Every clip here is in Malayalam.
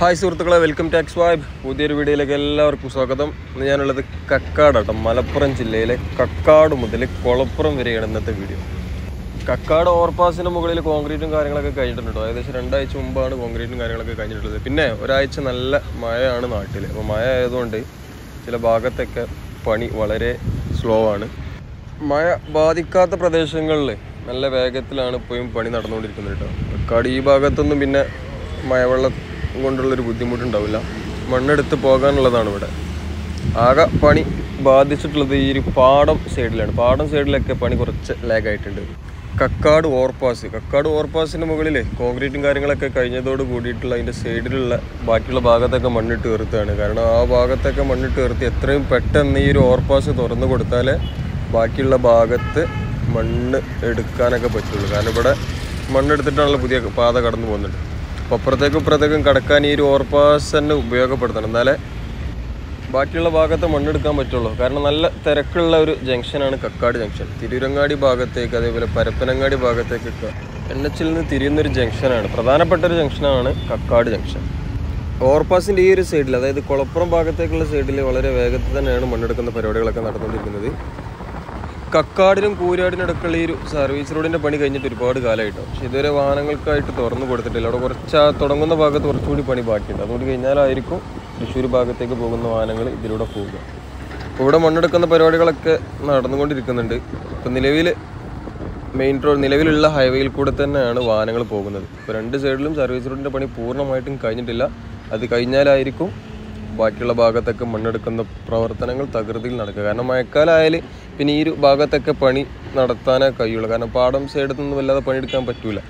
ഹായ് സുഹൃത്തുക്കളെ വെൽക്കം ടാക്സ് വൈബ് പുതിയൊരു വീഡിയോയിലേക്ക് എല്ലാവർക്കും സ്വാഗതം. ഇന്ന് ഞാനുള്ളത് കക്കാട് കേട്ടോ മലപ്പുറം ജില്ലയിലെ കക്കാട് മുതൽ കുളപ്പുറം വരെയാണ് ഇന്നത്തെ വീഡിയോ. കക്കാട് ഓവർപാസിന്റെ മുകളിൽ കോൺക്രീറ്റും കാര്യങ്ങളൊക്കെ കഴിഞ്ഞിട്ടുണ്ട്. ഏകദേശം രണ്ടാഴ്ച മുമ്പാണ് കോൺക്രീറ്റും കാര്യങ്ങളൊക്കെ കഴിഞ്ഞിട്ടുള്ളത്. പിന്നെ ഒരാഴ്ച നല്ല മഴയാണ് നാട്ടിൽ അപ്പോൾ മഴ ആയതുകൊണ്ട് ചില ഭാഗത്തൊക്കെ പണി വളരെ സ്ലോ ആണ്. മഴ ബാധിക്കാത്ത പ്രദേശങ്ങളിൽ നല്ല വേഗത്തിലാണ് ഇപ്പോഴും പണി നടന്നുകൊണ്ടിരിക്കുന്നത് കേട്ടോ. കക്കാട് ഈ ഭാഗത്തൊന്നും പിന്നെ മഴവെള്ളം കൊണ്ടുള്ളൊരു ബുദ്ധിമുട്ടുണ്ടാവില്ല. മണ്ണെടുത്ത് പോകാനുള്ളതാണ് ഇവിടെ. ആകെ പണി ബാധിച്ചിട്ടുള്ളത് ഈ ഒരു പാടം സൈഡിലാണ്. പാടം സൈഡിലൊക്കെ പണി കുറച്ച് ലാഗായിട്ടുണ്ട്. കക്കാട് ഓവർപാസ്. കക്കാട് ഓവർപാസിന് മുകളിൽ കോൺക്രീറ്റും കാര്യങ്ങളൊക്കെ കഴിഞ്ഞതോട് കൂടിയിട്ടുള്ള അതിന്റെ സൈഡിലുള്ള ബാക്കിയുള്ള ഭാഗത്തൊക്കെ മണ്ണിട്ട് തീർത്താണ് കാരണം ആ ഭാഗത്തൊക്കെ മണ്ണിട്ട് തീർത്ത് എത്രയും പെട്ടെന്ന് ഈ ഒരു ഓവർപാസ് തുറന്നു കൊടുത്താലേ ബാക്കിയുള്ള ഭാഗത്ത് മണ്ണ് എടുക്കാനൊക്കെ പറ്റുള്ളൂ. കാരണം ഇവിടെ മണ്ണെടുത്തിട്ടാണല്ലോ പുതിയ പാത കടന്നു പോകുന്നുണ്ട് അപ്പുറത്തേക്കും ഇപ്പുറത്തേക്കും കടക്കാൻ ഈ ഒരു ഓവർപാസ് തന്നെ ഉപയോഗപ്പെടുത്തണം. എന്നാലേ ബാക്കിയുള്ള ഭാഗത്ത് മണ്ണെടുക്കാൻ പറ്റുള്ളൂ. കാരണം നല്ല തിരക്കുള്ള ഒരു ജംഗ്ഷനാണ് കക്കാട് ജംഗ്ഷൻ തിരൂരങ്ങാടി ഭാഗത്തേക്ക് അതേപോലെ പരപ്പനങ്ങാടി ഭാഗത്തേക്കൊക്കെ എൻ എച്ചിൽ നിന്ന് തിരിയുന്നൊരു ജംഗ്ഷനാണ് പ്രധാനപ്പെട്ട ഒരു ജംഗ്ഷനാണ് കക്കാട് ജംഗ്ഷൻ ഓവർപാസിന്റെ ഈ ഒരു സൈഡിൽ അതായത് കുളപ്പുറം ഭാഗത്തേക്കുള്ള സൈഡിൽ വളരെ വേഗത്തിൽ തന്നെയാണ് മണ്ണെടുക്കുന്ന പരിപാടികളൊക്കെ നടന്നുകൊണ്ടിരിക്കുന്നത്. കക്കാടിനും കൂരാടിനും അടുക്കള ഈ സർവീസ് റോഡിന്റെ പണി കഴിഞ്ഞിട്ട് ഒരുപാട് കാലമായിട്ടോ. പക്ഷേ ഇതുവരെ വാഹനങ്ങൾക്കായിട്ട് തുറന്നു കൊടുത്തിട്ടില്ല. അവിടെ കുറച്ച് തുടങ്ങുന്ന ഭാഗത്ത് കുറച്ചുകൂടി പണി ബാക്കിയുണ്ട്. അതുകൊണ്ട് കഴിഞ്ഞാലായിരിക്കും തൃശ്ശൂർ ഭാഗത്തേക്ക് പോകുന്ന വാഹനങ്ങൾ ഇതിലൂടെ പോവുക അപ്പോൾ ഇവിടെ മണ്ണെടുക്കുന്ന പരിപാടികളൊക്കെ നടന്നുകൊണ്ടിരിക്കുന്നുണ്ട്. ഇപ്പോൾ നിലവിൽ മെയിൻ റോഡ് നിലവിലുള്ള ഹൈവേയിൽ കൂടെ തന്നെയാണ് വാഹനങ്ങൾ പോകുന്നത്. ഇപ്പോൾ രണ്ട് സൈഡിലും സർവീസ് റോഡിന്റെ പണി പൂർണമായിട്ടും കഴിഞ്ഞിട്ടില്ല. അത് കഴിഞ്ഞാലായിരിക്കും ബാക്കിയുള്ള ഭാഗത്തൊക്കെ മണ്ണെടുക്കുന്ന പ്രവർത്തനങ്ങൾ തകൃതിയിൽ നടക്കുക. കാരണം മഴക്കാലമായാൽ പിന്നെ ഈ ഒരു ഭാഗത്തൊക്കെ പണി നടത്താനേ കഴിയുള്ളൂ. കാരണം പാടം സൈഡിൽ നിന്ന് വല്ലാതെ പണിയെടുക്കാൻ പറ്റൂല.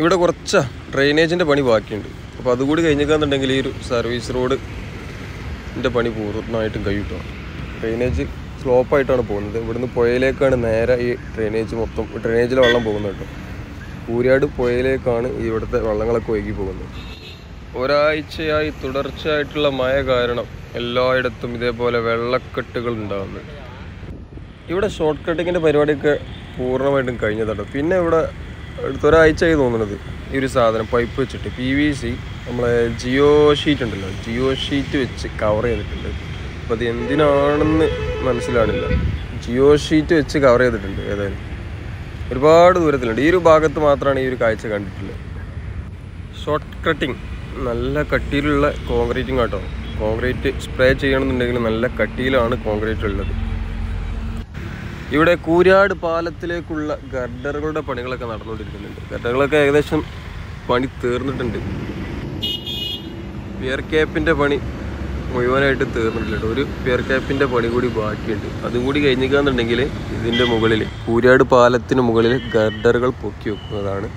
ഇവിടെ കുറച്ച് ഡ്രെയിനേജിന്റെ പണി ബാക്കിയുണ്ട്. അപ്പോൾ അതുകൂടി കഴിഞ്ഞേക്കാന്നുണ്ടെങ്കിൽ ഈ ഒരു സർവീസ് റോഡ് റോഡിന്റെ പണി പൂർണമായിട്ടും കഴിയും ഡ്രെയിനേജ് സ്ലോപ്പായിട്ടാണ് പോകുന്നത്. ഇവിടുന്ന് പുഴയിലേക്കാണ് നേരെ ഈ ഡ്രെയിനേജ് മൊത്തം ഡ്രെയിനേജിലെ വെള്ളം പോകുന്നത് കേട്ടോ. കൂരിയാട് പുഴയിലേക്കാണ് ഇവിടുത്തെ വെള്ളങ്ങളൊക്കെ ഒഴുകി പോകുന്നത്. ഒരാഴ്ചയായി തുടർച്ചയായിട്ടുള്ള മഴ കാരണം എല്ലായിടത്തും ഇതേപോലെ വെള്ളക്കെട്ടുകൾ ഉണ്ടാകുന്നുണ്ട് ഇവിടെ ഷോർട്ട് കട്ടിങ്ങിന്റെ പരിപാടിയൊക്കെ പൂർണമായിട്ടും കഴിഞ്ഞതാണ് പിന്നെ ഇവിടെ അടുത്തൊരാഴ്ചയായി തോന്നുന്നത് ഈ ഒരു സാധനം പൈപ്പ് വെച്ചിട്ട് പി വി സി നമ്മളെ ജിയോ ഷീറ്റ് ഉണ്ടല്ലോ ജിയോ ഷീറ്റ് വെച്ച് കവർ ചെയ്തിട്ടുണ്ട്. അപ്പോൾ അത് എന്തിനാണെന്ന് മനസ്സിലാണില്ല ജിയോ ഷീറ്റ് വെച്ച് കവർ ചെയ്തിട്ടുണ്ട് ഏതായാലും. ഒരുപാട് ദൂരത്തിലുണ്ട്. ഈ ഒരു ഭാഗത്ത് മാത്രമാണ് ഈ ഒരു കാഴ്ച കണ്ടിട്ടുള്ളത്. ഷോർട്ട് കട്ടിങ് നല്ല കട്ടിയിലുള്ള കോൺക്രീറ്റിംഗ് കേട്ടോ. കോൺക്രീറ്റ് സ്പ്രേ ചെയ്യണമെന്നുണ്ടെങ്കിൽ നല്ല കട്ടിയിലാണ് കോൺക്രീറ്റ് ഉള്ളത്. ഇവിടെ കൂരാട് പാലത്തിലേക്കുള്ള ഗർഡറുകളുടെ പണികളൊക്കെ നടന്നുകൊണ്ടിരിക്കുന്നുണ്ട്. ഗർഡറുകളൊക്കെ ഏകദേശം പണി തീർന്നിട്ടുണ്ട്. പിയർ ക്യാപ്പിന്റെ പണി മുഴുവനായിട്ട് തീർന്നിട്ടില്ല ഒരു പിയർ ക്യാപ്പിന്റെ പണി കൂടി ബാക്കിയുണ്ട്. അതും കൂടി കഴിഞ്ഞിക്കാന്നുണ്ടെങ്കിൽ ഇതിന്റെ മുകളിൽ കൂരാട് പാലത്തിന് മുകളിൽ ഗർഡറുകൾ പൊക്കി വെക്കുന്നതാണ്.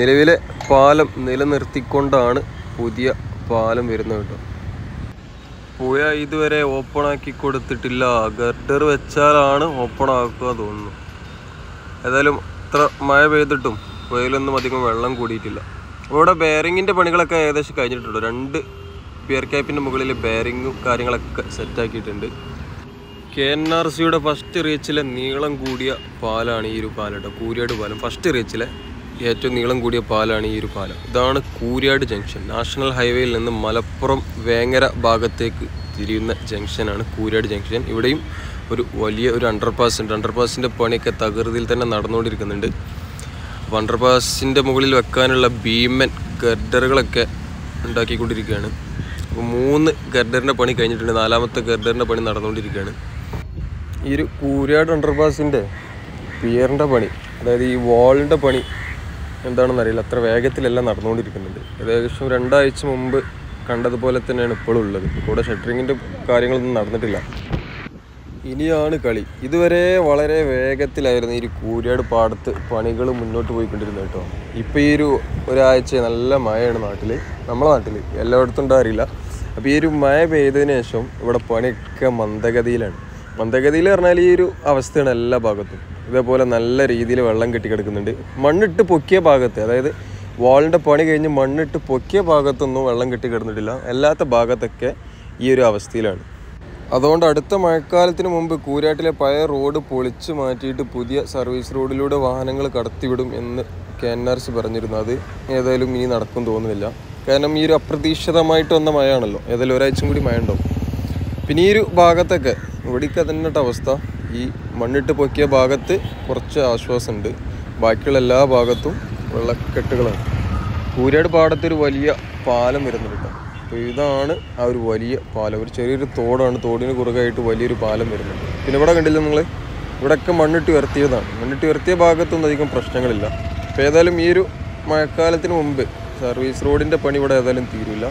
നിലവിലെ പാലം നിലനിർത്തിക്കൊണ്ടാണ് പുതിയ പാലം വരുന്നത് കേട്ടോ. പുഴ ഇതുവരെ ഓപ്പൺ ആക്കി കൊടുത്തിട്ടില്ല. ഗർഡർ വെച്ചാലാണ് ഓപ്പൺ ആക്കുക തോന്നുന്നു. ഏതായാലും ഇത്ര മഴ പെയ്തിട്ടും പുഴയിലൊന്നും അധികം വെള്ളം കൂടിയിട്ടില്ല. ഇവിടെ ബെയറിങ്ങിന്റെ പണികളൊക്കെ ഏകദേശം കഴിഞ്ഞിട്ടുണ്ട് രണ്ട് പിയർ ക്യാപ്പിന്റെ മുകളിൽ ബെയറിങ്ങും കാര്യങ്ങളൊക്കെ സെറ്റാക്കിയിട്ടുണ്ട് കെ എൻ ആർ സിയുടെ ഫസ്റ്റ് റീച്ചിലെ നീളം കൂടിയ പാലാണ് ഈ ഒരു പാലട്ടോ കൂരിയാട് പാലം. ഫസ്റ്റ് റീച്ചിലെ ഏറ്റവും നീളം കൂടിയ പാലാണ് ഈ ഒരു പാലം. ഇതാണ് കൂരിയാട് ജംഗ്ഷൻ. നാഷണൽ ഹൈവേയിൽ നിന്ന് മലപ്പുറം വേങ്ങര ഭാഗത്തേക്ക് തിരിയുന്ന ജംഗ്ഷനാണ് കൂരിയാട് ജംഗ്ഷൻ. ഇവിടെയും ഒരു വലിയ ഒരു അണ്ടർപാസ് ഉണ്ട്. അണ്ടർപാസിന്റെ പണിയൊക്കെ തകൃതിയിൽ തന്നെ നടന്നുകൊണ്ടിരിക്കുന്നുണ്ട്. അപ്പോൾ അണ്ടർപാസിന്റെ മുകളിൽ വെക്കാനുള്ള ഭീമൻ ഗർഡറുകളൊക്കെ ഉണ്ടാക്കിക്കൊണ്ടിരിക്കുകയാണ്. അപ്പോൾ മൂന്ന് ഗർഡറിന്റെ പണി കഴിഞ്ഞിട്ടുണ്ട്. നാലാമത്തെ ഗർഡറിന്റെ പണി നടന്നുകൊണ്ടിരിക്കുകയാണ്. ഈ ഒരു കൂരിയാട് അണ്ടർപാസിന്റെ പിയറിന്റെ പണി അതായത് ഈ വാളിന്റെ പണി എന്താണെന്ന് അറിയില്ല അത്ര വേഗത്തിലല്ല നടന്നുകൊണ്ടിരിക്കുന്നുണ്ട്. ഏകദേശം രണ്ടാഴ്ച മുമ്പ് കണ്ടതുപോലെ തന്നെയാണ് ഇപ്പോഴും ഉള്ളത്. കൂടെ ഷട്ടറിങ്ങിന്റെ കാര്യങ്ങളൊന്നും നടന്നിട്ടില്ല. ഇനിയാണ് കളി. ഇതുവരെ വളരെ വേഗത്തിലായിരുന്നു ഈ കൂരിയാട് പാടത്ത് പണികൾ മുന്നോട്ട് പോയിക്കൊണ്ടിരുന്നത് കേട്ടോ. ഇപ്പോൾ ഈ ഒരു ഒരാഴ്ച നല്ല മഴയാണ് നാട്ടിൽ നമ്മളെ നാട്ടിൽ എല്ലായിടത്തും ഉണ്ടോ അറിയില്ല. അപ്പോൾ ഈ ഒരു മഴ പെയ്തതിന് ശേഷം ഇവിടെ പണിയൊക്കെ മന്ദഗതിയിലാണ്. മന്ദഗതിയിൽ പറഞ്ഞാൽ ഈ ഒരു അവസ്ഥയാണ് എല്ലാ ഭാഗത്തും. ഇതേപോലെ നല്ല രീതിയിൽ വെള്ളം കെട്ടി കിടക്കുന്നുണ്ട്. മണ്ണിട്ട് പൊക്കിയ ഭാഗത്ത് അതായത് വാളിന്റെ പണി കഴിഞ്ഞ് മണ്ണിട്ട് പൊക്കിയ ഭാഗത്തൊന്നും വെള്ളം കെട്ടി കിടന്നിട്ടില്ല. അല്ലാത്ത ഭാഗത്തൊക്കെ ഈ ഒരു അവസ്ഥയിലാണ്. അതുകൊണ്ട് അടുത്ത മഴക്കാലത്തിന് മുമ്പ് കൂരാട്ടിലെ പഴയ റോഡ് പൊളിച്ചു മാറ്റിയിട്ട് പുതിയ സർവീസ് റോഡിലൂടെ വാഹനങ്ങൾ കടത്തിവിടും എന്ന് കെ എൻ ആർ സി പറഞ്ഞിരുന്നു. അത് ഏതായാലും ഇനി നടക്കും തോന്നുന്നില്ല. കാരണം ഈ ഒരു അപ്രതീക്ഷിതമായിട്ട് വന്ന മഴയാണല്ലോ. ഏതായാലും ഒരാഴ്ചയും കൂടി മഴ ഉണ്ടാവും പിന്നെ ഈ ഒരു ഭാഗത്തൊക്കെ ഇവിടേക്ക് തന്നെ അവസ്ഥ. ഈ മണ്ണിട്ട് പൊക്കിയ ഭാഗത്ത് കുറച്ച് ആശ്വാസമുണ്ട്. ബാക്കിയുള്ള എല്ലാ ഭാഗത്തും വെള്ളക്കെട്ടുകളാണ്. കൂരാട് പാടത്ത് ഒരു വലിയ പാലം വരുന്നുണ്ട് അപ്പോൾ ഇതാണ് ആ ഒരു വലിയ പാലം. ഒരു ചെറിയൊരു തോടാണ്. തോടിന് കുറുകായിട്ട് വലിയൊരു പാലം വരുന്നുണ്ട്. പിന്നെ ഇവിടെ കണ്ടില്ല നിങ്ങൾ ഇവിടെയൊക്കെ മണ്ണിട്ട് ഉയർത്തിയതാണ്. മണ്ണിട്ട് ഉയർത്തിയ ഭാഗത്തൊന്നും അധികം പ്രശ്നങ്ങളില്ല. അപ്പോൾ ഏതായാലും ഈ ഒരു മഴക്കാലത്തിന് മുമ്പ് സർവീസ് റോഡിന്റെ പണി ഇവിടെ ഏതായാലും തീരില്ല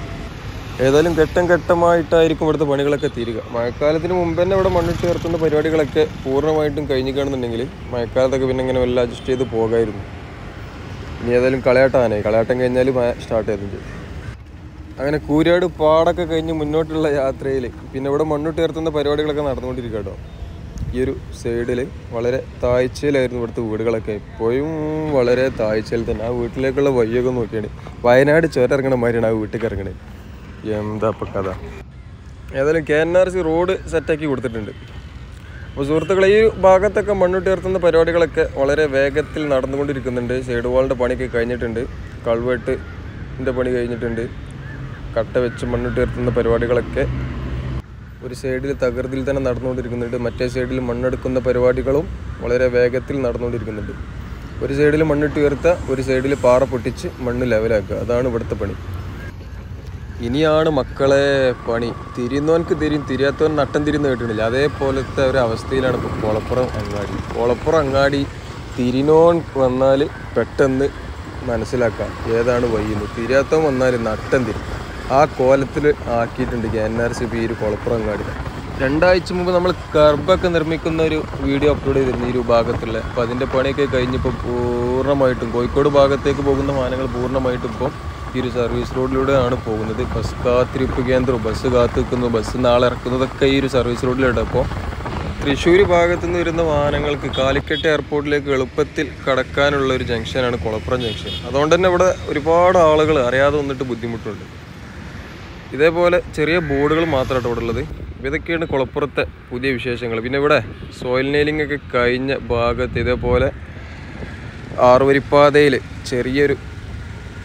ഏതായാലും ഘട്ടം ഘട്ടമായിട്ടായിരിക്കും ഇവിടുത്തെ പണികളൊക്കെ തീരുക. മഴക്കാലത്തിന് മുമ്പ് തന്നെ ഇവിടെ മണ്ണിട്ട് ചേർത്തുന്ന പരിപാടികളൊക്കെ പൂർണമായിട്ടും കഴിഞ്ഞിക്കുകയാണെന്നുണ്ടെങ്കിൽ മഴക്കാലത്തൊക്കെ പിന്നെ ഇങ്ങനെ വല്ല അഡ്ജസ്റ്റ് ചെയ്ത് പോകായിരുന്നു. ഇനി ഏതായാലും കളയാട്ടാനായി കളയാട്ടം കഴിഞ്ഞാൽ സ്റ്റാർട്ട് ചെയ്തു അങ്ങനെ കൂരാട് പാടൊക്കെ കഴിഞ്ഞ് മുന്നോട്ടുള്ള യാത്രയിൽ പിന്നെ ഇവിടെ മണ്ണിട്ട് ചേർത്തുന്ന പരിപാടികളൊക്കെ നടന്നുകൊണ്ടിരിക്കുക കേട്ടോ. ഈ ഒരു സൈഡിൽ വളരെ താഴ്ചയിലായിരുന്നു ഇവിടുത്തെ വീടുകളൊക്കെ. ഇപ്പോഴും വളരെ താഴ്ചയിൽ തന്നെ. ആ വീട്ടിലേക്കുള്ള വഴിയൊക്കെ നോക്കിയാണ്. വയനാട് ചുരമിറങ്ങണ മാതിരിയാണ് ആ വീട്ടിലേക്ക് ഇറങ്ങണേ എന്താ ഇപ്പം കഥ? ഏതായാലും K N R C road സെറ്റാക്കി കൊടുത്തിട്ടുണ്ട്. അപ്പോൾ സുഹൃത്തുക്കളെ ഈ ഭാഗത്തൊക്കെ മണ്ണിട്ട് ഉയർത്തുന്ന പരിപാടികളൊക്കെ വളരെ വേഗത്തിൽ നടന്നുകൊണ്ടിരിക്കുന്നുണ്ട്. സൈഡ് വാളിന്റെ പണിയൊക്കെ കഴിഞ്ഞിട്ടുണ്ട്. കൾവെട്ടിന്റെ പണി കഴിഞ്ഞിട്ടുണ്ട്. കട്ട വെച്ച് മണ്ണിട്ട് ഉയർത്തുന്ന പരിപാടികളൊക്കെ ഒരു സൈഡിൽ തകൃതിയിൽ തന്നെ നടന്നുകൊണ്ടിരിക്കുന്നുണ്ട്. മറ്റേ സൈഡിൽ മണ്ണെടുക്കുന്ന പരിപാടികളും വളരെ വേഗത്തിൽ നടന്നുകൊണ്ടിരിക്കുന്നുണ്ട്. ഒരു സൈഡിൽ മണ്ണിട്ട് ഉയർത്തുക ഒരു സൈഡിൽ പാറ പൊട്ടിച്ച് മണ്ണ് ലെവലാക്കുക അതാണ് ഇവിടുത്തെ പണി. ഇനിയാണ് മക്കളെ പണി. തിരിയുന്നവനക്ക് തിരിയും തിരിയാത്തവൻ നട്ടം തിരിന്ന് കേട്ടിട്ടില്ല. അതേപോലത്തെ ഒരു അവസ്ഥയിലാണ് ഇപ്പോൾ കോളപ്പുറം അങ്ങാടി. കോളപ്പുറം അങ്ങാടി തിരിനോൻ വന്നാൽ പെട്ടെന്ന് മനസ്സിലാക്കാം ഏതാണ് വയ്യുന്നത് തിരിയാത്തവൻ വന്നാൽ നട്ടം തിരി ആ കോലത്തിൽ ആക്കിയിട്ടുണ്ട് K N R C P ഒരു കുളപ്പുറം അങ്ങാടി. രണ്ടാഴ്ച മുമ്പ് നമ്മൾ കർബൊക്കെ നിർമ്മിക്കുന്ന ഒരു വീഡിയോ അപ്ലോഡ് ചെയ്തിരുന്നു ഈ ഒരു ഭാഗത്തുള്ള. അപ്പോൾ അതിന്റെ പണിയൊക്കെ കഴിഞ്ഞിപ്പോൾ പൂർണമായിട്ടും കോഴിക്കോട് ഭാഗത്തേക്ക് പോകുന്ന വാഹനങ്ങൾ പൂർണമായിട്ടും ഇപ്പോൾ ഒരു സർവീസ് റോഡിലൂടെയാണ് പോകുന്നത്. ബസ് കാത്തിരിപ്പ് കേന്ദ്രം ബസ് കാത്തു നിൽക്കുന്നു ബസ് നാളെ ഇറക്കുന്നതൊക്കെ ഈ ഒരു സർവീസ് റോഡിലുണ്ട് അപ്പോൾ തൃശ്ശൂർ ഭാഗത്തു നിന്ന് വരുന്ന വാഹനങ്ങൾക്ക് കാലിക്കട്ട് എയർപോർട്ടിലേക്ക് എളുപ്പത്തിൽ കടക്കാനുള്ള ഒരു ജംഗ്ഷനാണ് കുളപ്പുറം ജംഗ്ഷൻ അതുകൊണ്ട് തന്നെ ഇവിടെ ഒരുപാട് ആളുകൾ അറിയാതെ വന്നിട്ട് ബുദ്ധിമുട്ടുണ്ട്. ഇതേപോലെ ചെറിയ ബോർഡുകൾ മാത്രമായിട്ട് ഇവിടെ ഉള്ളത്. ഇതൊക്കെയാണ് കുളപ്പുറത്തെ പുതിയ വിശേഷങ്ങൾ. പിന്നെ ഇവിടെ സോയിൽ നെയിലിംഗ് ഒക്കെ കഴിഞ്ഞ ഭാഗത്ത് ഇതേപോലെ ആറുവരിപ്പാതയിൽ ചെറിയൊരു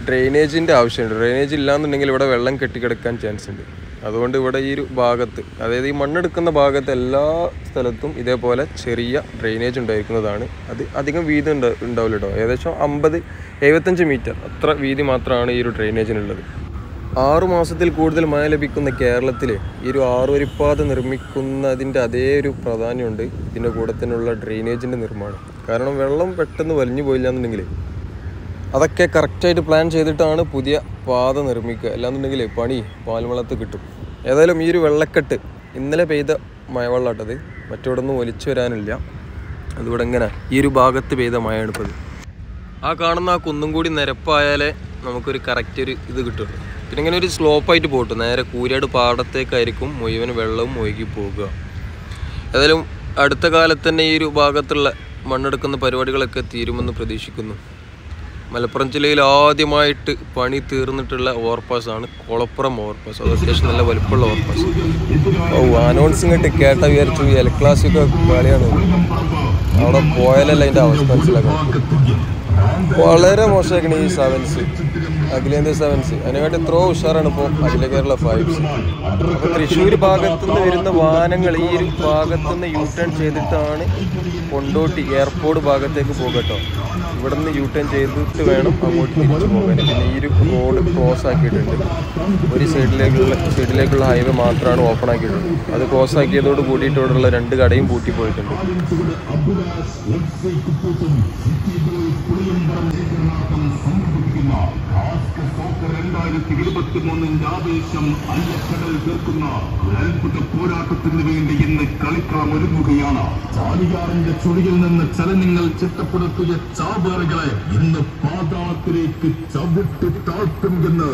ഡ്രെയിനേജിന്റെ ആവശ്യമുണ്ട്. ഡ്രെയിനേജ് ഇല്ലാന്നുണ്ടെങ്കിൽ ഇവിടെ വെള്ളം കെട്ടിക്കിടക്കാൻ ചാൻസ് ഉണ്ട്. അതുകൊണ്ട് ഇവിടെ ഈ ഒരു ഭാഗത്ത് അതായത് ഈ മണ്ണെടുക്കുന്ന ഭാഗത്ത് എല്ലാ സ്ഥലത്തും ഇതേപോലെ ചെറിയ ഡ്രെയിനേജ് ഉണ്ടായിരിക്കുന്നതാണ്. അത് അധികം വീതി ഉണ്ട് ഉണ്ടാവില്ല ഏകദേശം അമ്പത് എഴുപത്തഞ്ച് മീറ്റർ അത്ര വീതി മാത്രമാണ് ഈ ഒരു ഡ്രെയിനേജിനുള്ളത് ആറു മാസത്തിൽ കൂടുതൽ മഴ ലഭിക്കുന്ന കേരളത്തിൽ ഈ ഒരു ആറുവരിപ്പാത നിർമ്മിക്കുന്നതിന്റെ അതേ ഒരു പ്രാധാന്യമുണ്ട് ഇതിന്റെ കൂടെ തന്നെയുള്ള ഡ്രെയിനേജിന്റെ നിർമ്മാണം. കാരണം വെള്ളം പെട്ടെന്ന് വലിഞ്ഞു പോയില്ല എന്നുണ്ടെങ്കിൽ അതൊക്കെ കറക്റ്റായിട്ട് പ്ലാൻ ചെയ്തിട്ടാണ് പുതിയ പാത നിർമ്മിക്കുക. അല്ലാന്നുണ്ടെങ്കിൽ പണി പാൽവെള്ളത്ത് കിട്ടും. ഏതായാലും ഈ ഒരു വെള്ളക്കെട്ട് ഇന്നലെ പെയ്ത മഴവെള്ളാട്ടത് മറ്റവിടെ നിന്ന് ഒലിച്ചു വരാനില്ല. അതിവിടെ ഇങ്ങനെ ഈ ഒരു ഭാഗത്ത് പെയ്ത മഴയാണ് ഇപ്പോൾ ആ കാണുന്ന ആ കുന്നും കൂടി നിരപ്പായാലേ നമുക്കൊരു കറക്റ്റ് ഒരു ഇത് കിട്ടുള്ളൂ. പിന്നെ ഇങ്ങനെ ഒരു സ്ലോപ്പായിട്ട് പോട്ട് നേരെ കൂരാട് പാടത്തേക്കായിരിക്കും മുഴുവൻ വെള്ളവും ഒഴുകി പോകുക. ഏതായാലും അടുത്ത കാലത്ത് തന്നെ ഈ ഒരു ഭാഗത്തുള്ള മണ്ണെടുക്കുന്ന പരിപാടികളൊക്കെ തീരുമെന്ന് പ്രതീക്ഷിക്കുന്നു. മലപ്പുറം ജില്ലയിൽ ആദ്യമായിട്ട് പണി തീർന്നിട്ടുള്ള ഓവർപാസ് ആണ് കുളപ്പുറം ഓവർപാസ് അത് അത്യാവശ്യം നല്ല വലുപ്പമുള്ള ഓവർപാസ് ഓ അനൗൺസിംഗ് ഇട്ട് കേട്ട വിചാരിച്ചു. എൽ ക്ലാസിക്കോ കളിയാണ്. അവിടെ പോയാലല്ല അതിന്റെ അവസ്ഥ മനസ്സിലാക്കാം വളരെ മോശമാക്കണേ ഈ സെവൻസ് അഖിലേന്ത്യ സെവൻസ് അതിനെക്കാട്ടി എത്രയോ ഉഷാറാണ് ഇപ്പോൾ അഖില കേരള ഫൈവ്സ് അപ്പോൾ തൃശ്ശൂർ ഭാഗത്തുനിന്ന് വരുന്ന വാഹനങ്ങൾ ഈ ഒരു ഭാഗത്തുനിന്ന് യൂ ടേൺ ചെയ്തിട്ടാണ് കൊണ്ടോട്ടി എയർപോർട്ട് ഭാഗത്തേക്ക് പോകട്ടോ ഇവിടെ നിന്ന് യൂ ടേൺ ചെയ്തിട്ട് വേണം അങ്ങോട്ട് തിരിച്ചു പോകാൻ. പിന്നെ ഈ ഒരു റോഡ് ക്ലോസ് ആക്കിയിട്ടുണ്ട്. ഒരു സൈഡിലേക്കുള്ള സൈഡിലേക്കുള്ള ഹൈവേ മാത്രമാണ് ഓപ്പൺ ആക്കിയിട്ടുള്ളത്. അത് ക്ലോസ് ആക്കിയതോട് കൂടിയിട്ട് ഇവിടെയുള്ള രണ്ട് കടയും പൂട്ടി സോക്കർ രണ്ടായിരത്തി ഇരുപത്തി മൂന്നിന്റെ ആവേശം അല്ലക്കടൽ തീർക്കുന്ന അത്ഭുത പോരാട്ടത്തിന് വേണ്ടി ഇന്ന് കളിക്കാൻ ഒരുങ്ങുകയാണ്. ചാലിയാറിന്റെ ചുഴിയിൽ നിന്ന് ചലനങ്ങൾ ചിട്ടപ്പെടുത്തിയ ചാവേറുകളെ ഇന്ന് പാതാളത്തിലേക്ക് ചവിട്ടി താഴ്ത്തും എന്ന്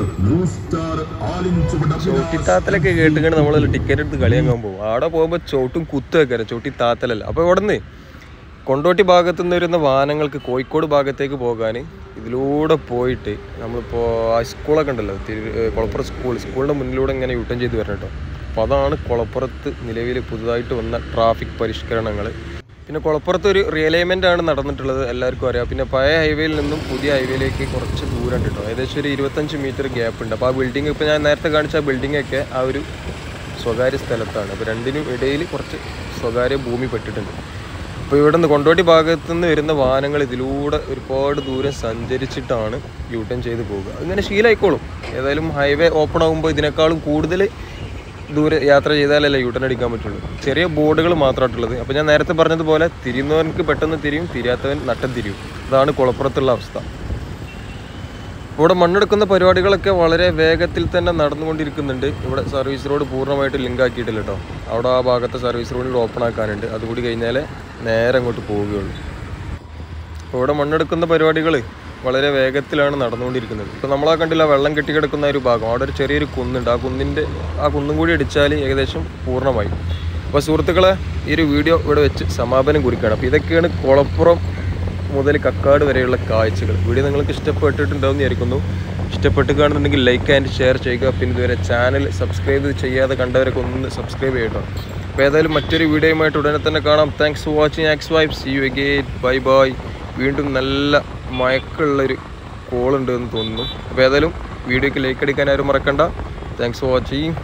ചോട്ടിത്താത്തലൊക്കെ കേട്ടുകൊണ്ട് നമ്മളൊരു ടിക്കറ്റ് എടുത്ത് കളിയാക്കാൻ പോകും അവിടെ പോകുമ്പോൾ ചോട്ടും കുത്തു വെക്കാറ് ചോട്ടി താത്തലല്ല? അപ്പോൾ ഇവിടെ നിന്ന് കൊണ്ടോട്ടി ഭാഗത്തു നിന്ന് വരുന്ന വാഹനങ്ങൾക്ക് കോഴിക്കോട് ഭാഗത്തേക്ക് പോകാൻ ഇതിലൂടെ പോയിട്ട് നമ്മളിപ്പോൾ ആ സ്കൂളൊക്കെ ഉണ്ടല്ലോ തിരു കുളപ്പുറ സ്കൂൾ. സ്കൂളിന്റെ മുന്നിലൂടെ ഇങ്ങനെ യുട്ടം ചെയ്ത് വരണം കേട്ടോ. അപ്പോൾ അതാണ് കുളപ്പുറത്ത് നിലവിൽ പുതുതായിട്ട് വന്ന ട്രാഫിക് പരിഷ്കരണങ്ങൾ പിന്നെ കുളപ്പുറത്ത് ഒരു റിയലൈൻമെന്റ് ആണ് നടന്നിട്ടുള്ളത് എല്ലാവർക്കും അറിയാം. പിന്നെ പഴയ ഹൈവേയിൽ നിന്നും പുതിയ ഹൈവേയിലേക്ക് കുറച്ച് ദൂരം കേട്ടോ. ഏകദേശം ഒരു ഇരുപത്തഞ്ച് മീറ്റർ ഗ്യാപ്പ് ഉണ്ട്. അപ്പോൾ ആ ബിൽഡിംഗ് ഇപ്പോൾ ഞാൻ നേരത്തെ കാണിച്ച ആ ബിൽഡിങ്ങൊക്കെ ആ ഒരു സ്വകാര്യ സ്ഥലത്താണ്. അപ്പോൾ രണ്ടിനും ഇടയിൽ കുറച്ച് സ്വകാര്യ ഭൂമി പെട്ടിട്ടുണ്ട്. അപ്പോൾ ഇവിടെ നിന്ന് കൊണ്ടോട്ടി ഭാഗത്തു നിന്ന് വരുന്ന വാഹനങ്ങൾ ഇതിലൂടെ ഒരുപാട് ദൂരം സഞ്ചരിച്ചിട്ടാണ് യൂട്ടേൺ ചെയ്ത് പോവുക അങ്ങനെ ശീലമായിക്കോളും ഏതായാലും ഹൈവേ ഓപ്പൺ ആകുമ്പോൾ ഇതിനേക്കാളും കൂടുതൽ ദൂരെ യാത്ര ചെയ്താലല്ലേ യൂട്ടേൺ അടിക്കാൻ പറ്റുള്ളൂ. ചെറിയ ബോർഡുകൾ മാത്രമായിട്ടുള്ളത്. അപ്പോൾ ഞാൻ നേരത്തെ പറഞ്ഞതുപോലെ തിരിയുന്നവർക്ക് പെട്ടെന്ന് തിരിയും തിരിയാത്തവൻ നട്ടം തിരിയും. അതാണ് കുളപ്പുറത്തുള്ള അവസ്ഥ. ഇവിടെ മണ്ണെടുക്കുന്ന പരിപാടികളൊക്കെ വളരെ വേഗത്തിൽ തന്നെ നടന്നുകൊണ്ടിരിക്കുന്നുണ്ട്. ഇവിടെ സർവീസ് റോഡ് പൂർണമായിട്ട് ലിങ്ക് ആക്കിയിട്ടില്ല കേട്ടോ അവിടെ ആ ഭാഗത്തെ സർവീസ് റോഡിൽ ഓപ്പൺ ആക്കാനുണ്ട്. അതുകൂടി കഴിഞ്ഞാലേ നേരെ അങ്ങോട്ട് പോവുകയുള്ളൂ. ഇവിടെ മണ്ണെടുക്കുന്ന പരിപാടികൾ വളരെ വേഗത്തിലാണ് നടന്നുകൊണ്ടിരിക്കുന്നത്. ഇപ്പോൾ നമ്മളാ കണ്ടില്ല വെള്ളം കെട്ടിക്കിടക്കുന്ന ഒരു ഭാഗം. അവിടെ ഒരു ചെറിയൊരു കുന്നുണ്ട്. ആ കുന്നിന്റെ ആ കുന്നും കൂടി അടിച്ചാൽ ഏകദേശം പൂർണമായി. അപ്പോൾ സുഹൃത്തുക്കളെ ഈ ഒരു വീഡിയോ ഇവിടെ വെച്ച് സമാപനം കുറിക്കുകയാണ്. അപ്പോൾ ഇതൊക്കെയാണ് കുളപ്പുറം മുതൽ കക്കാട് വരെയുള്ള കാഴ്ചകൾ. വീഡിയോ നിങ്ങൾക്ക് ഇഷ്ടപ്പെട്ടിട്ടുണ്ടാവും വിചാരിക്കുന്നു. ഇഷ്ടപ്പെട്ട് കാണുന്നുണ്ടെങ്കിൽ ലൈക്ക് ആൻഡ് ഷെയർ ചെയ്യുക. പിന്നെ ഇതുവരെ ചാനൽ സബ്സ്ക്രൈബ് ചെയ്യാതെ കണ്ടവരൊക്കെ ഒന്ന് സബ്സ്ക്രൈബ് ചെയ്യട്ടോ. അപ്പോൾ ഏതായാലും മറ്റൊരു വീഡിയോയുമായിട്ട് ഉടനെ തന്നെ കാണാം. Thanks for watching Axe Vibe see you again bye bye വീണ്ടും നല്ല മയക്കുള്ളൊരു കോൾ ഉണ്ട് എന്ന് തോന്നുന്നു. അപ്പോൾ ഏതായാലും വീഡിയോക്ക് ലൈക്ക് അടിക്കാൻ ആരും മറക്കണ്ട. Thanks for watching